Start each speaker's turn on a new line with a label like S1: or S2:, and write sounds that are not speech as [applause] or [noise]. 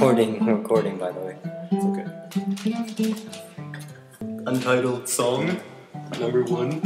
S1: recording, [laughs] recording, by the way.
S2: It's okay. Untitled song, number one.